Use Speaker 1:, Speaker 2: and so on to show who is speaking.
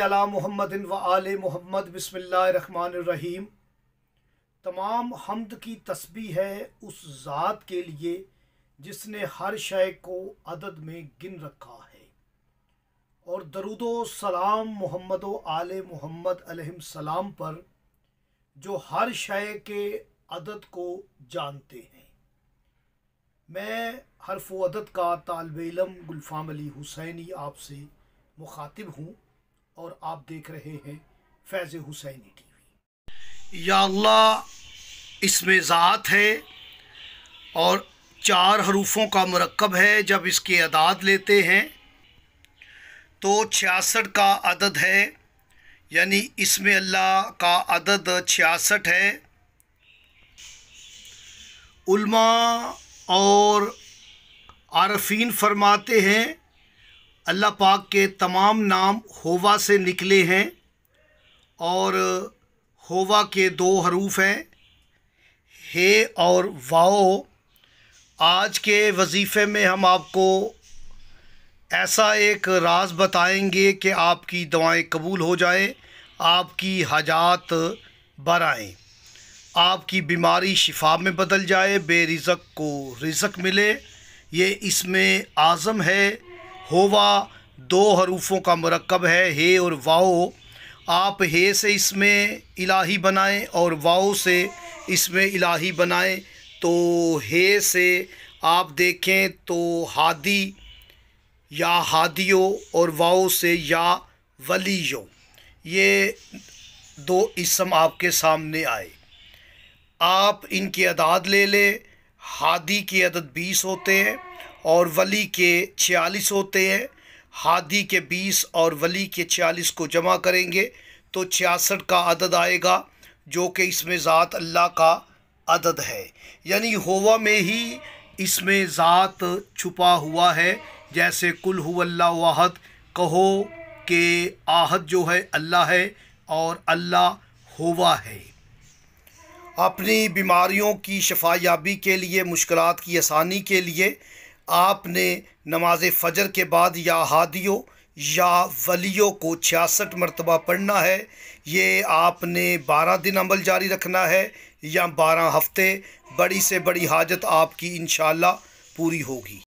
Speaker 1: अला मोहम्मद व आल मोहम्मद, बिस्मिल्लाहिर्रहमानिर्रहीम। तमाम हमद की तस्बी है उस ज़ात के लिए जिसने हर शय को अदद में गिन रखा है। और दरुदो सलाम मोहम्मद आल मोहम्मद सलाम पर जो हर शय के अदद को जानते हैं। मैं हरफ अदद का तालब इलम गुलफ़ाम अली हुसैनी आपसे मुखातिब हूँ और आप देख रहे हैं फैज़ हुसैनी टी वी या अल्लाह, इसमें ज़ात है और चार हरूफों का मरकब है, जब इसके अदाद लेते हैं तो छियासठ का अदद है, यानी इसमें अल्लाह का अदद छियासठ है। उल्मा और आरफीन फरमाते हैं, अल्लाह पाक के तमाम नाम होवा से निकले हैं और होवा के दो हरूफ हैं, हे और वाओ। आज के वजीफ़े में हम आपको ऐसा एक राज बताएँगे कि आपकी दवाएँ कबूल हो जाएँ, आपकी हजात बर आएँ आपकी बीमारी शिफा में बदल जाए, बेरिज़क को रिज़क मिले ये इसमें आज़म है, होवा दो हरूफों का मरकब है, हे और वाओ। आप हे से इसमें इलाही बनाएँ और वाओ से इसमें इलाही बनाएँ तो हे से आप देखें तो हादी या हादियो और वाओ से या वलीयो। ये दो इसम आपके सामने आए। आप इनकी अदाद ले लें हादी के अदद बीस होते हैं और वली के छियालीस होते हैं। हादी के बीस और वली के छियालीस को जमा करेंगे तो छियासठ का अदद आएगा, जो कि इसमें ज़ात अल्लाह का अदद है। यानी होवा में ही इसमें ज़ात छुपा हुआ है, जैसे कुल हुवल्ला वाहद, कहो कि आहद जो है अल्लाह है और अल्लाह होवा है। अपनी बीमारियों की शफायाबी के लिए मुश्किल की आसानी के लिए आपने नमाज़ फ़जर के बाद या हादियों या वलियों को छियासठ मरतबा पढ़ना है। ये आपने बारह दिन अमल जारी रखना है या बारह हफ़्ते। बड़ी से बड़ी हाजत आपकी इन पूरी होगी।